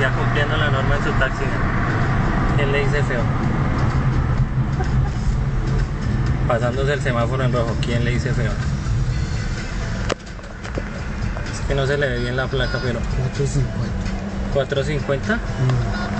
policía cumpliendo la norma en su taxi. ¿Quién le dice feo? Pasándose el semáforo en rojo, ¿quién le dice feo? Es que no se le ve bien la placa, pero 450. ¿450? Mm.